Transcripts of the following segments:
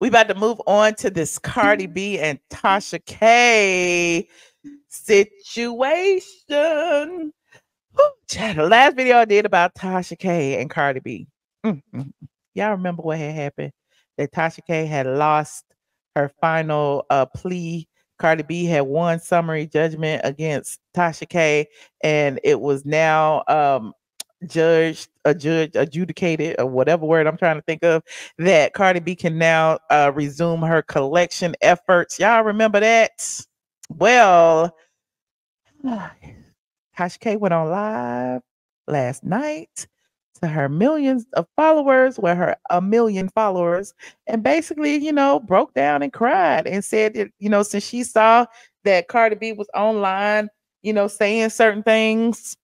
we about to move on to this Cardi B and Tasha K situation. the last video I did about Tasha K and Cardi B. Mm-hmm. Y'all remember what had happened? That Tasha K had lost her final uh, plea. Cardi B had won summary judgment against Tasha K, and it was now um, judged, a judge adjudicated, or whatever word I'm trying to think of, that Cardi B can now uh, resume her collection efforts. Y'all remember that? Well, Tasha K went on live last night to her millions of followers, where her a million followers, and basically, you know, broke down and cried and said that, you know, since she saw that Cardi B was online, you know, saying certain things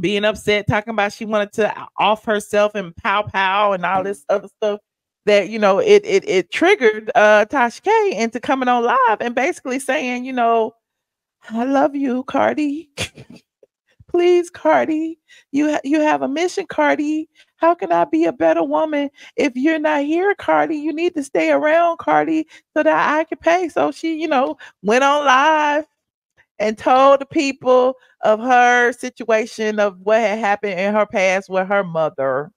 being upset, talking about she wanted to off herself and pow pow and all this other stuff that you know it it it triggered uh Tasha K into coming on live and basically saying, you know, I love you, Cardi. Please, Cardi, you ha- you have a mission, Cardi. How can I be a better woman if you're not here, Cardi? You need to stay around, Cardi, so that I can pay. So she, you know, went on live and told the people of her situation of what had happened in her past with her mother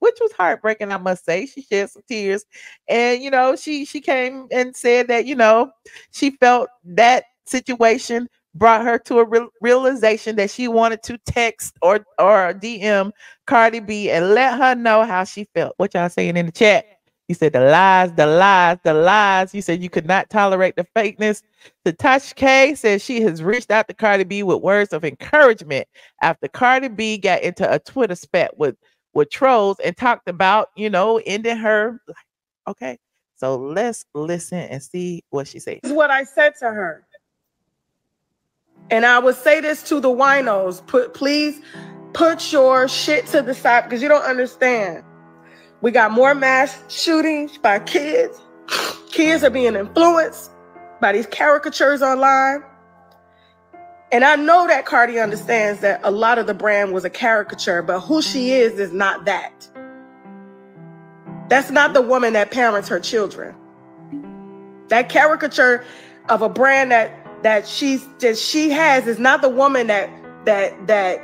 which was heartbreaking i must say. She shed some tears. And you know she she came and said that you know she felt that situation brought her to a re- realization that she wanted to text or or dm cardi b and let her know how she felt what y'all saying in the chat you said the lies, the lies, the lies. You said you could not tolerate the fakeness. Tasha K says she has reached out to Cardi B with words of encouragement after Cardi B got into a Twitter spat with with trolls and talked about, you know, ending her. Okay. So let's listen and see what she said. This is what I said to her. And I would say this to the winos. Put please put your shit to the side because you don't understand. We got more mass shootings by kids. Kids are being influenced by these caricatures online. And I know that Cardi understands that a lot of the brand was a caricature, but who she is is not that. That's not the woman that parents her children. That caricature of a brand that that she's that she has is not the woman that that that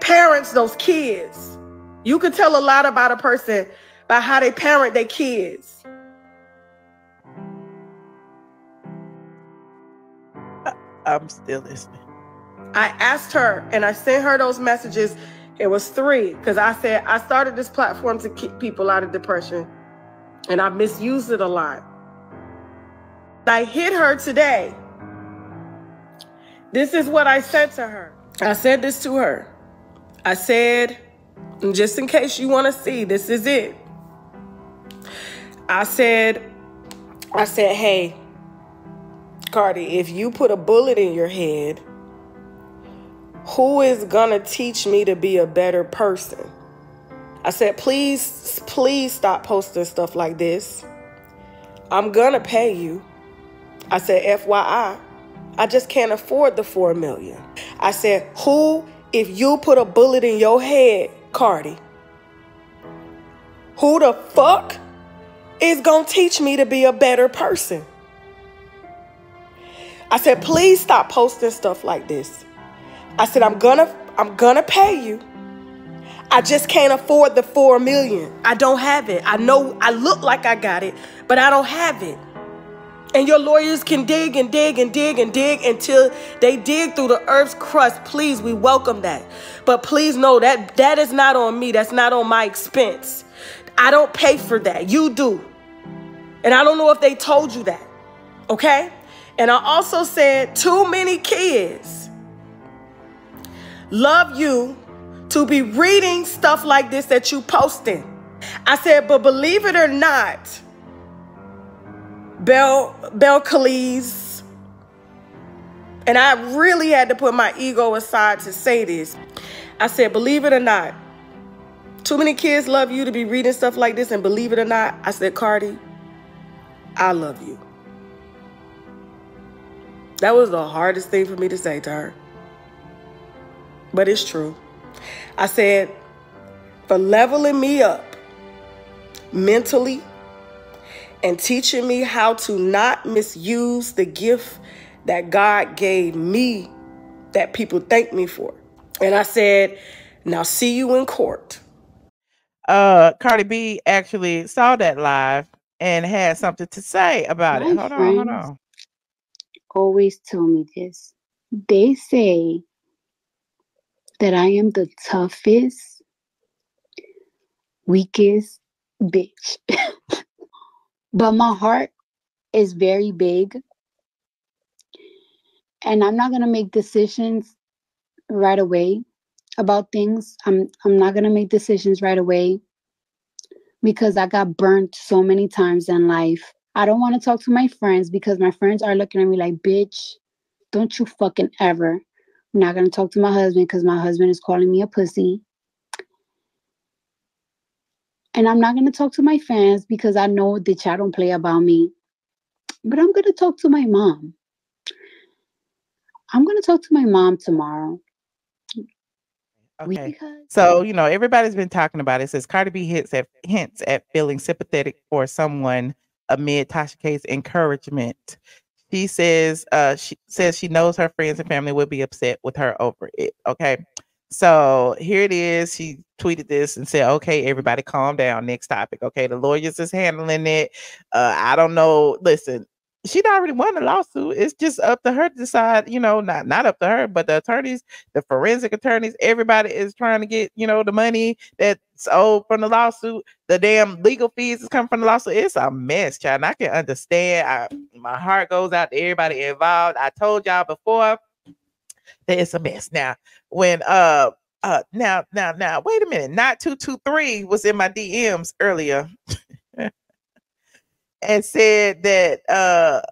parents those kids. You could tell a lot about a person by how they parent their kids. I'm still listening. I asked her and I sent her those messages. It was three because I said I started this platform to keep people out of depression and I misused it a lot. I hit her today. This is what I said to her. I said this to her. I said, just in case you want to see, this is it. I said, I said, hey, Cardi, if you put a bullet in your head, who is gonna teach me to be a better person? I said, please, please stop posting stuff like this. I'm gonna pay you. I said, FYI, I just can't afford the four million. I said, who, if you put a bullet in your head, Cardi, who the fuck is to teach me to be a better person? I said, please stop posting stuff like this. I said, I'm gonna, I'm gonna pay you. I just can't afford the four million. I don't have it. I know I look like I got it, but I don't have it. And your lawyers can dig and dig and dig and dig until they dig through the earth's crust. Please, we welcome that. But please know that that is not on me. That's not on my expense. I don't pay for that. You do. And I don't know if they told you that. Okay? And I also said too many kids love you to be reading stuff like this that you posting. I said, but believe it or not, Bell Calise, and I really had to put my ego aside to say this. I said, believe it or not, too many kids love you to be reading stuff like this, and believe it or not, I said, Cardi, I love you. That was the hardest thing for me to say to her. But it's true. I said, for leveling me up mentally and teaching me how to not misuse the gift that God gave me that people thank me for. And I said, now see you in court. Uh Cardi B actually saw that live and had something to say about My it. Hold on, hold on. always tell me this. They say that I am the toughest, weakest bitch. but my heart is very big. And I'm not gonna make decisions right away about things. I'm I'm not gonna make decisions right away because I got burnt so many times in life. I don't want to talk to my friends because my friends are looking at me like, bitch, don't you fucking ever. I'm not gonna talk to my husband because my husband is calling me a pussy. And I'm not gonna talk to my fans because I know the chat don't play about me. But I'm gonna talk to my mom. I'm gonna talk to my mom tomorrow. Okay. So, you know, everybody's been talking about it. It says Cardi B hits at hints at feeling sympathetic for someone amid Tasha K's encouragement. She says uh she says she knows her friends and family will be upset with her over it. Okay. So here it is. She tweeted this and said, Okay, everybody calm down. Next topic. Okay, the lawyers is handling it. Uh, I don't know. Listen, she'd already won the lawsuit. It's just up to her to decide, you know, not not up to her, but the attorneys, the forensic attorneys, everybody is trying to get, you know, the money that's owed from the lawsuit. The damn legal fees is coming from the lawsuit. It's a mess, child. And I can understand. I, my heart goes out to everybody involved. I told y'all before that it's a mess. Now, when uh uh now now now wait a minute, not two two three was in my DMs earlier and said that uh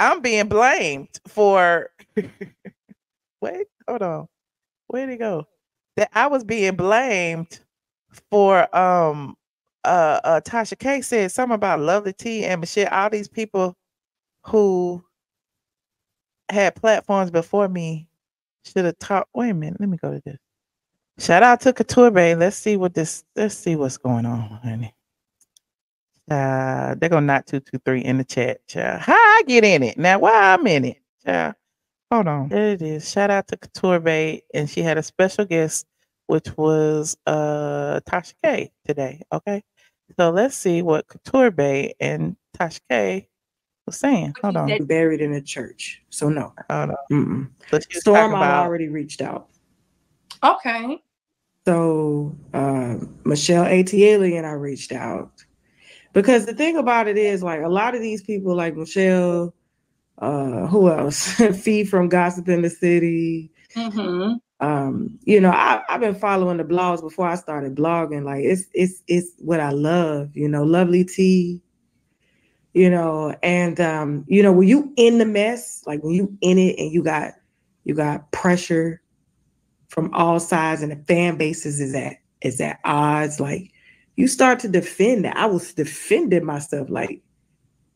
I'm being blamed for wait, hold on. Where'd it go? That I was being blamed for um uh uh Tasha K said something about Lovely T and Michelle, all these people who had platforms before me should have talked. Wait a minute, let me go to this. Shout out to Couture. Let's see what this let's see what's going on, honey. Uh, they're gonna not two two three in the chat. Child. How I get in it now? Why I'm in it? Child. Hold on. There it is. Shout out to Couture Bae, and she had a special guest, which was uh Tasha K today. Okay, so let's see what Couture Bae and Tasha K was saying. Hold on. buried in a church. So no. Hold on. Mm-mm. So she Storm, about already reached out. Okay. So uh, Michelle ATLien reached out because the thing about it is, like a lot of these people, like Michelle, uh, who else? Fee from Gossip in the City. Mm-hmm. Um, you know, I, I've been following the blogs before I started blogging. Like it's it's it's what I love. You know, Lovely T. You know, and um, you know, when you in the mess, like when you in it, and you got you got pressure from all sides and the fan bases is at is at odds like you start to defend it i was defending myself like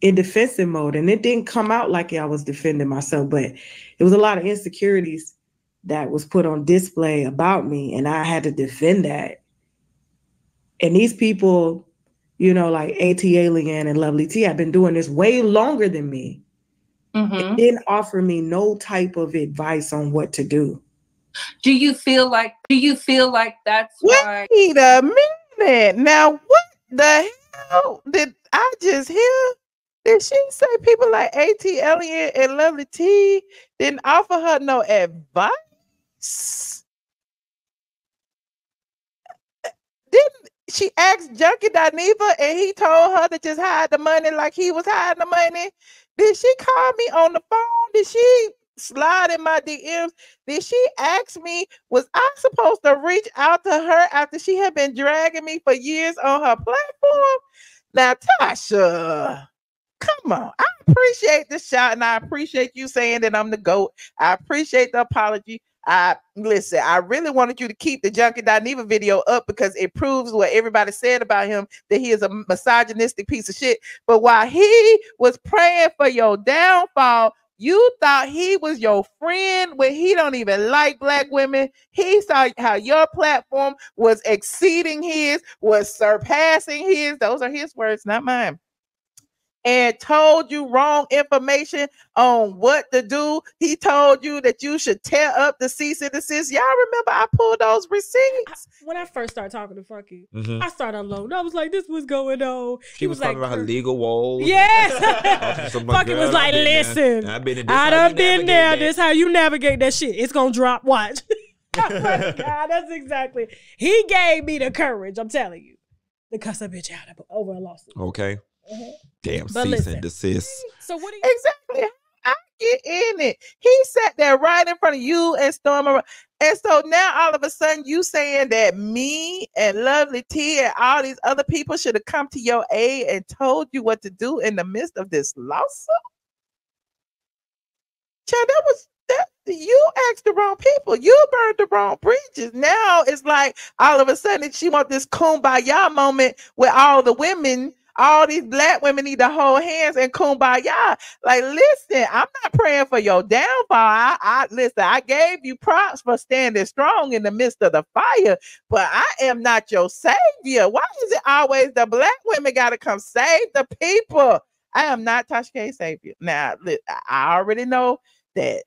in defensive mode and it didn't come out like i was defending myself but it was a lot of insecurities that was put on display about me and i had to defend that. And these people you know like ATLien and lovely t have been doing this way longer than me Mm-hmm. and didn't offer me no type of advice on what to do Do you feel like do you feel like that's why Wait a minute. Now, what the hell did I just hear? Did she say people like ATLien and Lovely T didn't offer her no advice? Didn't she asked Junkie Dineva and he told her to just hide the money like he was hiding the money? Did she call me on the phone? Did she slide in my DMs? Did she ask me, was I supposed to reach out to her after she had been dragging me for years on her platform? Now, Tasha, come on. I appreciate the shot and I appreciate you saying that I'm the GOAT. I appreciate the apology. I listen, I really wanted you to keep the Junkie Dineva video up because it proves what everybody said about him that he is a misogynistic piece of shit. But while he was praying for your downfall, you thought he was your friend when he don't even like black women. He saw how your platform was exceeding his, was surpassing his. Those are his words, not mine. And told you wrong information on what to do. He told you that you should tear up the cease and desist. Y'all remember I pulled those receipts. When I first started talking to Funky, Mhm. I started alone. I was like, "This was going on." She was, talking about her legal woes. Yes. Some Funky was girl, like, I've been there. "Listen, I've been in this I done been there. that." This how you navigate that shit. It's gonna drop. Watch. I swear to God, that's exactly. He gave me the courage. I'm telling you, to cuss a bitch out over a lawsuit. Okay. Damn, But cease listen. and desist. So what do you? Exactly. I get in it. He sat there right in front of you and Storm. Ar- And so now all of a sudden you saying that me and Lovely T and all these other people should have come to your aid and told you what to do in the midst of this lawsuit? Child, that was that you asked the wrong people. You burned the wrong bridges. Now it's like all of a sudden she want this kumbaya moment with all the women, all these black women need to hold hands and kumbaya. Like, listen, I'm not praying for your downfall. I, I listen, I gave you props for standing strong in the midst of the fire, but I am not your savior. Why is it always the black women gotta come save the people? I am not Tasha K's savior. Now, I already know that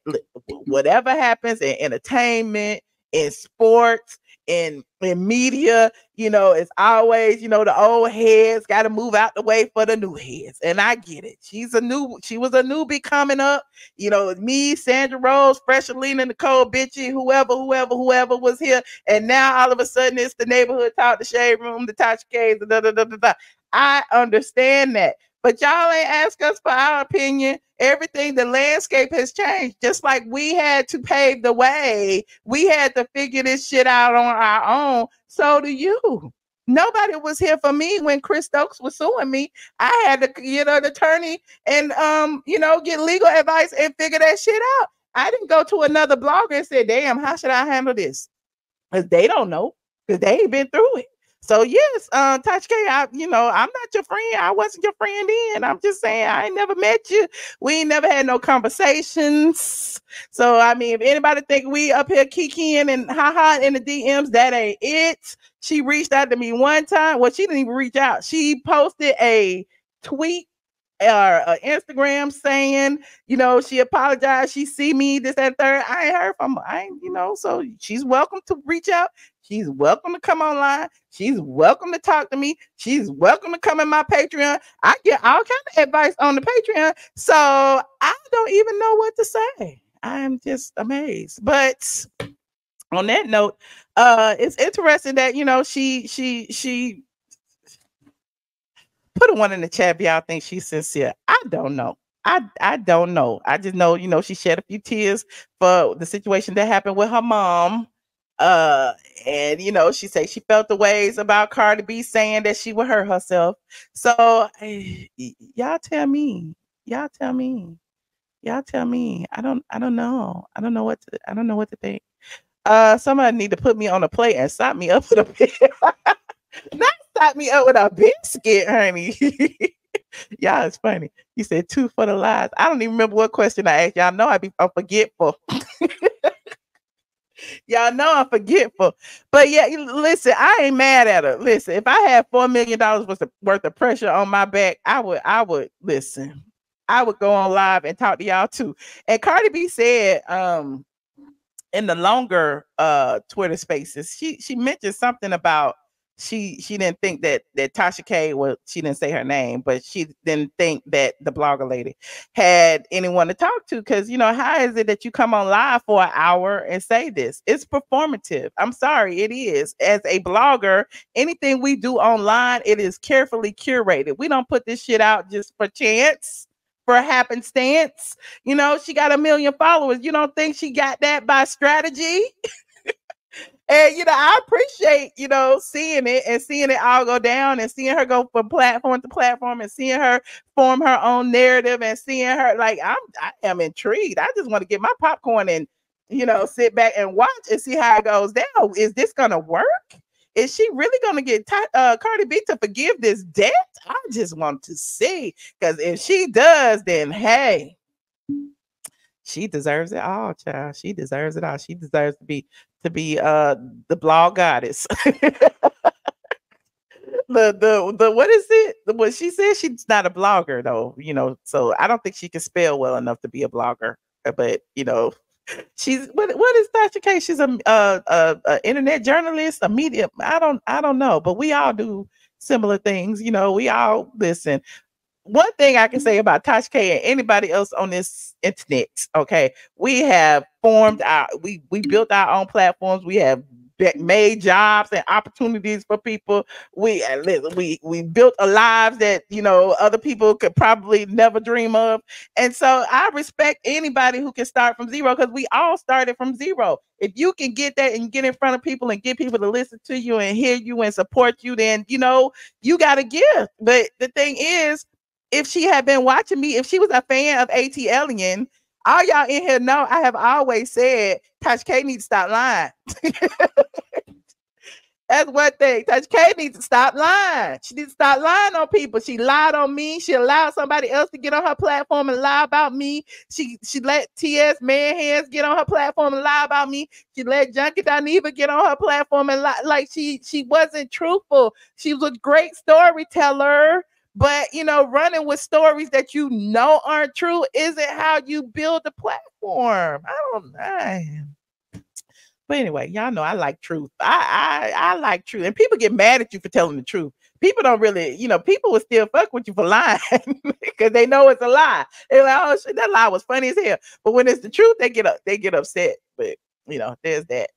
whatever happens in entertainment, in sports, in in media, you know, it's always, you know, the old heads got to move out the way for the new heads. And I get it. She's a new, she was a newbie coming up. You know, me, Sandra Rose, Freshalina, Necole Bitchie, whoever, whoever, whoever was here. And now all of a sudden it's the neighborhood talk, the shade room, the Tasha K's, da, da, da, da, da. I understand that. But y'all ain't ask us for our opinion. Everything, the landscape has changed. Just like we had to pave the way, we had to figure this shit out on our own. So do you. Nobody was here for me when Chris Stokes was suing me. I had to get an attorney and um, you know, get legal advice and figure that shit out. I didn't go to another blogger and say, damn, how should I handle this? Because they don't know, because they ain't been through it. So yes, uh, Tasha K, I, you know, I'm not your friend. I wasn't your friend then. I'm just saying I ain't never met you. We ain't never had no conversations. So I mean, if anybody think we up here kikiing and haha in the DMs, that ain't it. She reached out to me one time. Well, she didn't even reach out. She posted a tweet uh, Instagram saying, you know, she apologized. She see me this and third. I ain't heard from. I ain't, you know, so she's welcome to reach out. She's welcome to come online. She's welcome to talk to me. She's welcome to come in my Patreon. I get all kind of advice on the Patreon. So I don't even know what to say. I'm just amazed. But on that note, uh, it's interesting that you know she she she put a one in the chat if y'all think she's sincere. I don't know. I I don't know. I just know, you know, she shed a few tears for the situation that happened with her mom. Uh, and you know, she said she felt the ways about Cardi B saying that she would hurt herself. So y'all tell me, y'all tell me, y'all tell me. I don't, I don't know. I don't know what to, I don't know what to think. Uh, somebody need to put me on a plate and stop me up with a bit. Not stop me up with a biscuit, honey. y'all, it's funny. You said two for the lies. I don't even remember what question I asked. Y'all know I be I'm forgetful. Y'all know I'm forgetful. But yeah, listen, I ain't mad at her. Listen, if I had four million dollars worth of worth of pressure on my back, I would, I would listen. I would go on live and talk to y'all too. And Cardi B said, um, in the longer uh Twitter spaces, she she mentioned something about she she didn't think that that Tasha K well, she didn't say her name, but she didn't think that the blogger lady had anyone to talk to because you know how is it that you come on live for an hour and say this? It's performative. I'm sorry it is. As a blogger anything we do online it is carefully curated. We don't put this shit out just for chance for a happenstance. You know she got a million followers. You don't think she got that by strategy and you know, I appreciate you know seeing it and seeing it all go down and seeing her go from platform to platform and seeing her form her own narrative and seeing her like I'm I am intrigued. I just want to get my popcorn and you know sit back and watch and see how it goes down. Is this gonna work? Is she really gonna get Ti- uh, Cardi B to forgive this debt? I just want to see because if she does, then hey, she deserves it all, child. She deserves it all. She deserves to be to be uh the blog goddess. the the the what is it? What she said she's not a blogger though, you know. So I don't think she can spell well enough to be a blogger. uh, But you know, she's what what is Tasha K? She's a a, a, a internet journalist, a media. I don't I don't know, but we all do similar things. You know, we all listen. One thing I can say about Tasha K and anybody else on this internet, okay, we have formed our we we built our own platforms. We have made jobs and opportunities for people. We uh, we we built a lives that you know other people could probably never dream of. And so I respect anybody who can start from zero because we all started from zero. If you can get that and get in front of people and get people to listen to you and hear you and support you, then you know you got a gift. But the thing is, if she had been watching me, if she was a fan of ATLien, all y'all in here know I have always said Tasha K needs to stop lying. That's one thing. Tasha K needs to stop lying. She needs to stop lying on people. She lied on me. She allowed somebody else to get on her platform and lie about me. She she let TS Man Hands get on her platform and lie about me. She let Junkie Dineva get on her platform and lie. Like she she wasn't truthful. She was a great storyteller. But you know, running with stories that you know aren't true isn't how you build a platform. I don't know. But anyway, y'all know I like truth. I, I I like truth, and people get mad at you for telling the truth. People don't really, you know, people will still fuck with you for lying because they know it's a lie. They're like, oh shit, that lie was funny as hell. But when it's the truth, they get up, they get upset. But you know, there's that.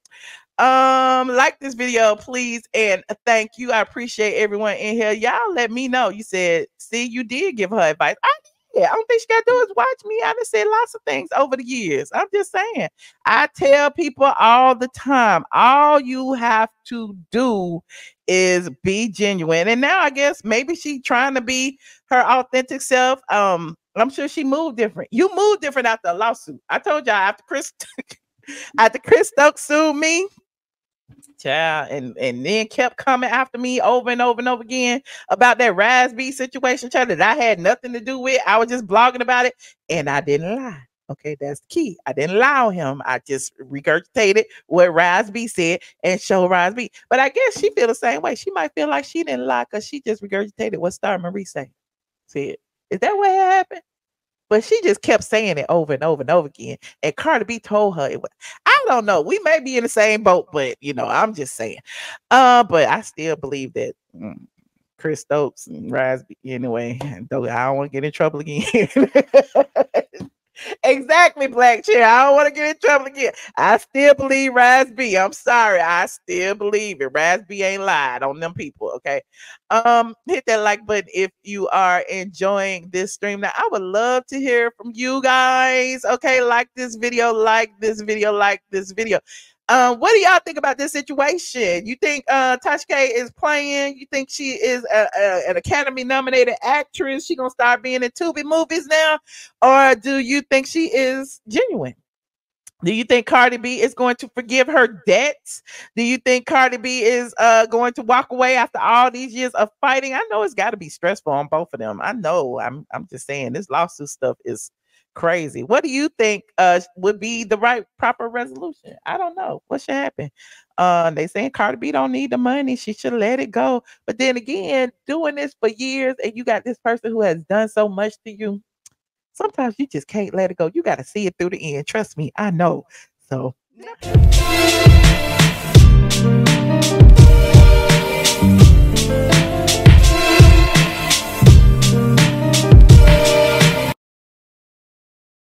Um, like this video, please, and thank you. I appreciate everyone in here. Y'all let me know. You said, see, you did give her advice. I did. I don't think she got to do is watch me. I done said lots of things over the years. I'm just saying. I tell people all the time, all you have to do is be genuine. And now I guess maybe she trying to be her authentic self. Um, I'm sure she moved different. You moved different after a lawsuit. I told y'all after Chris after Chris Stokes sued me, child, and and then kept coming after me over and over and over again about that Raz-B situation, child, that I had nothing to do with. I was just blogging about it, and I didn't lie. Okay, that's the key. I didn't lie on him. I just regurgitated what Raz-B said and showed Raz-B. But I guess she feel the same way. She might feel like she didn't lie because she just regurgitated what Star Marie said. Said, is that what happened? But she just kept saying it over and over and over again. And Cardi B told her it was. I don't know. We may be in the same boat, but you know, I'm just saying. Uh, but I still believe that mm, Chris Stokes and Raz-B. Anyway, though I don't want to get in trouble again. exactly, Black Chair. I don't want to get in trouble again. I still believe Raz-B. I'm sorry. I still believe it. Raz-B ain't lied on them people. Okay. Um, hit that like button if you are enjoying this stream. Now, I would love to hear from you guys. Okay, like this video, like this video, like this video. Um, what do y'all think about this situation? You think uh Tasha K is playing? You think she is a, a- an Academy nominated actress? She gonna start being in Tubi movies now, or do you think she is genuine? Do you think Cardi B is going to forgive her debts? Do you think Cardi B is uh going to walk away after all these years of fighting? I know it's got to be stressful on both of them. I know. I'm I'm just saying this lawsuit stuff is crazy. What do you think uh would be the right proper resolution? I don't know. What should happen? Uh they saying Cardi B don't need the money. She should let it go. But then again, doing this for years and you got this person who has done so much to you. Sometimes you just can't let it go. You got to see it through the end. Trust me, I know. So